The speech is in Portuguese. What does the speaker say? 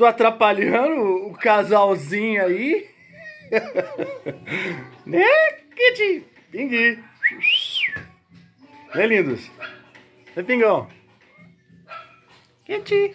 Tô atrapalhando o casalzinho aí? né, Kitty? Pingui. Né, lindos? É pingão. Kitty.